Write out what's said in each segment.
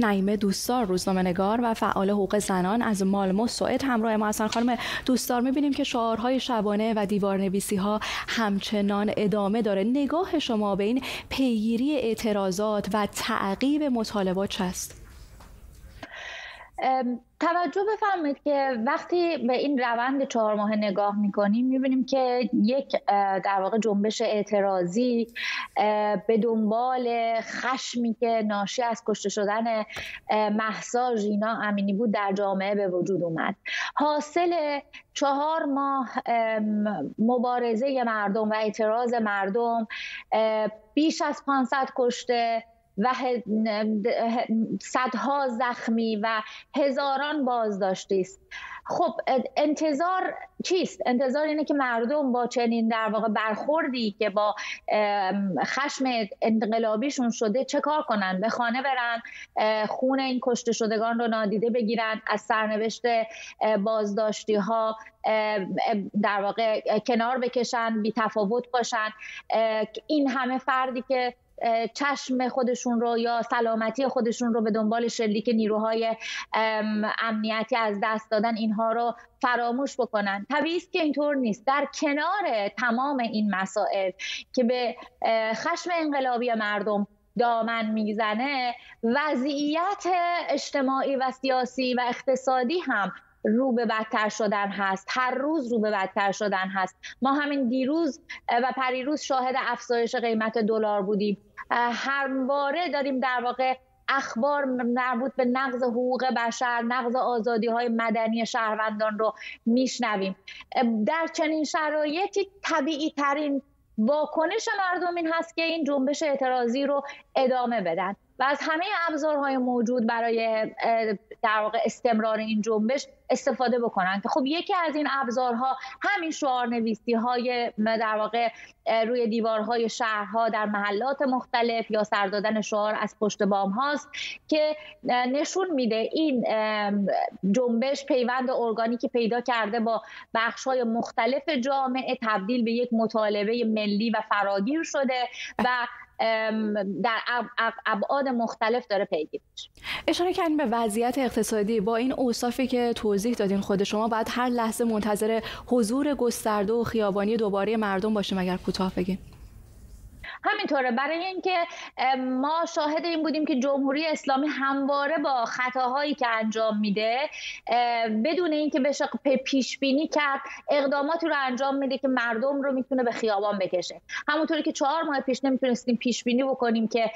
نعیمه دوستار روزنامه نگار و فعال حقوق زنان از مالمو سوئد. همراه ما هستن خانم دوستار می‌بینیم که شعارهای شبانه و دیوار نویسی ها همچنان ادامه داره. نگاه شما به این پیگیری اعتراضات و تعقیب مطالبات چه است؟ توجه بفرمایید که وقتی به این روند چهار ماه نگاه می‌کنیم می‌بینیم که یک در واقع جنبش اعتراضی به دنبال خشمی که ناشی از کشته شدن محسا ژینا امینی بود در جامعه به وجود اومد. حاصل چهار ماه مبارزه مردم و اعتراض مردم بیش از 500 کشته و صدها زخمی و هزاران بازداشتی است خب انتظار چیست؟ انتظار اینه که مردم با چنین در واقع برخوردی که با خشم انقلابیشون شده چه کار کنن؟ به خانه برن خون این کشته شدگان رو نادیده بگیرن از سرنوشت بازداشتی ها در واقع کنار بکشن بی تفاوت باشن. این همه فردی که چشم خودشون رو یا سلامتی خودشون رو به دنبال شلیک نیروهای امنیتی از دست دادن اینها رو فراموش بکنن. طبیعی است که اینطور نیست. در کنار تمام این مسائل که به خشم انقلابی مردم دامن می‌زنه وضعیت اجتماعی و سیاسی و اقتصادی هم رو به بدتر شدن هست. هر روز رو به بدتر شدن هست. ما همین دیروز و پریروز شاهد افزایش قیمت دلار بودیم. باره داریم در واقع اخبار مربوط به نقض حقوق بشر نقض آزادی های مدنی شهروندان رو میشنویم. در چنین شرایطی طبیعی ترین واکنش مردم این هست که این جنبش اعتراضی رو ادامه بدن. و از همه ابزارهای موجود برای در واقع استمرار این جنبش استفاده بکنن که خب یکی از این ابزارها همین شعار نویسی های در واقع روی دیوارهای شهرها در محلات مختلف یا سر دادن شعار از پشت بام هاست که نشون میده این جنبش پیوند ارگانیکی پیدا کرده با بخش های مختلف جامعه تبدیل به یک مطالبه ملی و فراگیر شده و در ابعاد مختلف داره پیگیری اشاره کردین به وضعیت اقتصادی. با این اوصافی که توضیح دادین. خود شما بعد هر لحظه منتظر حضور گسترده و خیابانی دوباره مردم باشیم اگر کوتاه بگین. همینطوره. برای اینکه ما شاهد این بودیم که جمهوری اسلامی همواره با خطاهایی که انجام میده بدون اینکه بشه پیش بینی کرد اقداماتی رو انجام میده که مردم رو می‌تونه به خیابان بکشه. همونطوری که چهار ماه پیش نمی‌تونستیم پیش بینی بکنیم که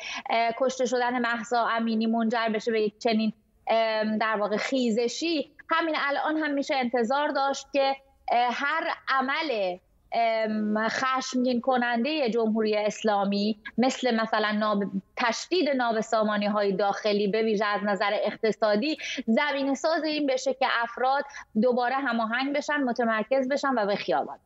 کشته شدن محسا امینی منجر بشه به یک چنین در واقع خیزشی. همین الان هم میشه انتظار داشت که هر عمل خشمگین کننده جمهوری اسلامی مثل مثلا ناب تشدید نابسامانی های داخلی به ویژه از نظر اقتصادی زمین ساز این بشه که افراد دوباره هماهنگ بشن متمرکز بشن و به خیابان.